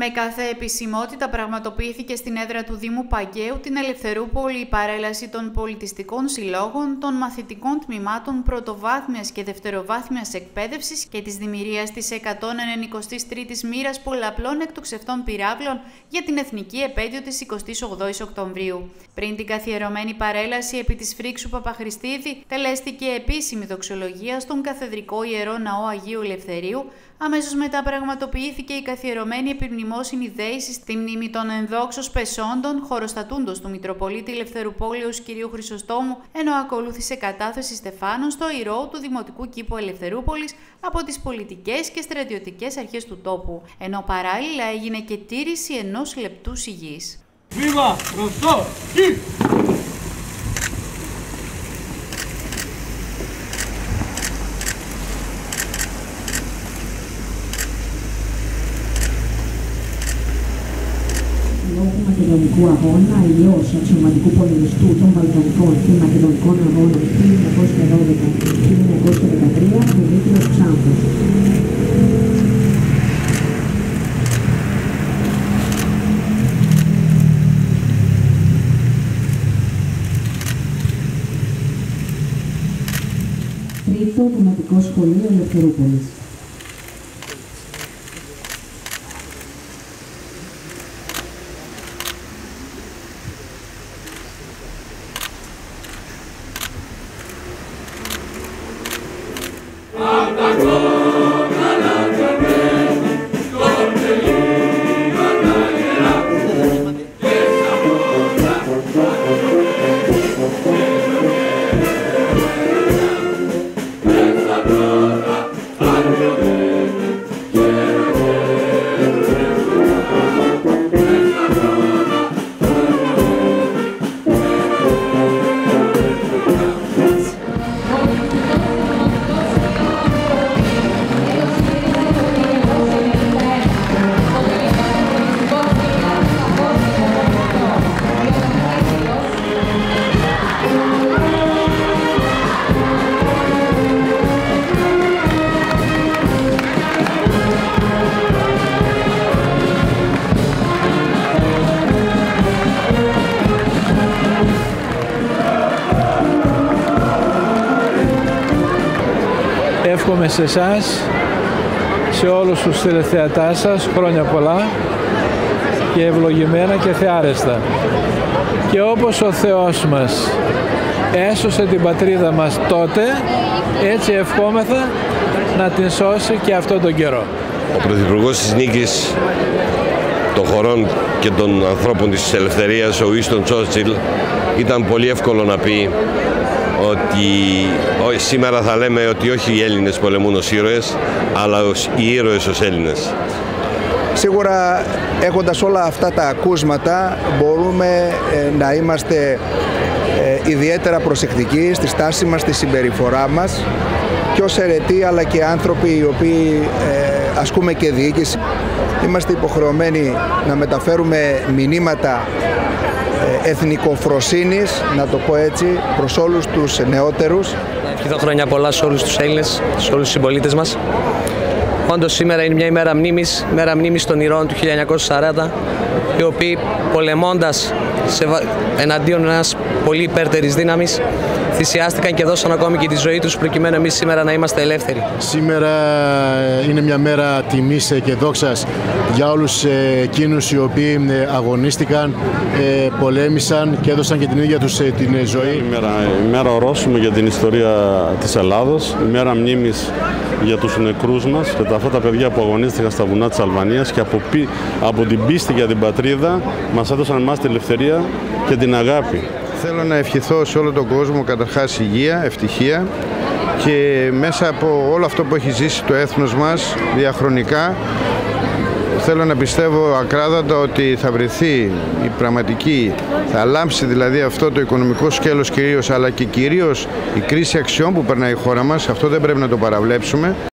Με κάθε επισημότητα πραγματοποιήθηκε στην έδρα του Δήμου Παγκαίου την Ελευθερούπολη η παρέλαση των πολιτιστικών συλλόγων, των μαθητικών τμήματων πρωτοβάθμιας και δευτεροβάθμιας εκπαίδευσης και της δημιουργίας της 193η μοίρας πολλαπλών εκτοξευτών πυράβλων για την εθνική επέτειο της 28η Οκτωβρίου. Πριν την καθιερωμένη παρέλαση επί της Φρίξου Παπαχριστίδη, τελέστηκε επίσημη δοξολογία στον Καθεδρικό Ιερό Ναό Αγίου Ελευθερίου, αμέσως μετά πραγματοποιήθηκε η καθιερωμένη επιμνημονία μνημόσυνη δέηση στη μνήμη των ενδόξω πεσόντων χωροστατούντος του Μητροπολίτη Ελευθερουπόλεω κ. Χρυσοστόμου, ενώ ακολούθησε κατάθεση Στεφάνων στο ηρώο του Δημοτικού Κήπου Ελευθερούπολης από τις πολιτικές και στρατιωτικές αρχές του τόπου, ενώ παράλληλα έγινε και τήρηση ενός λεπτού σιγής. Βήμα, λόγου μακεδονικού αγώνα, αλλιώ αξιωματικού πολεμιστού των Βαλκανικών και Μακεδονικών αγώνων 1912-1913, Δημήτριος Ξάνθος. Τρίτο Δημοτικό Σχολείο Ελευθερούπολης. Habla con εύχομαι σε εσάς, σε όλους τους τηλεθεατάς σας, χρόνια πολλά και ευλογημένα και θεάρεστα. Και όπως ο Θεός μας έσωσε την πατρίδα μας τότε, έτσι ευχόμεθα να την σώσει και αυτόν τον καιρό. Ο Πρωθυπουργός της Νίκης των χωρών και των ανθρώπων της ελευθερίας, ο Ίστον Τσότσιλ, ήταν πολύ εύκολο να πει ότι σήμερα θα λέμε ότι όχι οι Έλληνες πολεμούν ως ήρωες, αλλά ως οι ήρωες ως Έλληνες. Σίγουρα έχοντας όλα αυτά τα ακούσματα μπορούμε ε, να είμαστε ε, ιδιαίτερα προσεκτικοί στη στάση μας, στη συμπεριφορά μας και ως αιρετοί αλλά και άνθρωποι οι οποίοι ε, ασκούμε και διοίκηση. Είμαστε υποχρεωμένοι να μεταφέρουμε μηνύματα ε, εθνικοφροσύνης, να το πω έτσι, προς όλους τους νεότερους. Ευχηθώ χρόνια πολλά σε όλους τους Έλληνες, σε όλους τους συμπολίτες μας. Όντως σήμερα είναι μια ημέρα μνήμης, μέρα μνήμης των ηρώων του 1940, οι οποίοι πολεμώντας σε, εναντίον μιας πολύ υπέρτερης δύναμης θυσιάστηκαν και δώσαν ακόμη και τη ζωή τους προκειμένου εμείς σήμερα να είμαστε ελεύθεροι. Σήμερα ε, είναι μια μέρα τιμής ε, και δόξας για όλους ε, εκείνους οι οποίοι αγωνίστηκαν, πολέμησαν και έδωσαν και την ίδια τους την ζωή. Η μέρα, η μέρα ορόσημο για την ιστορία της Ελλάδος, η μέρα μνήμης για τους νεκρούς μας και τα αυτά τα παιδιά που αγωνίστηκαν στα βουνά της Αλβανίας και από, από την πίστη για την πατρίδα μας έδωσαν εμάς την ελευθερία και την αγάπη. Θέλω να ευχηθώ σε όλο τον κόσμο καταρχάς υγεία, ευτυχία και μέσα από όλο αυτό που έχει ζήσει το έθνος μας διαχρονικά θέλω να πιστεύω ακράδαντα ότι θα βρεθεί η πραγματική, θα λάμψει δηλαδή αυτό το οικονομικό σκέλος κυρίως αλλά και κυρίως η κρίση αξιών που περνάει η χώρα μας, αυτό δεν πρέπει να το παραβλέψουμε.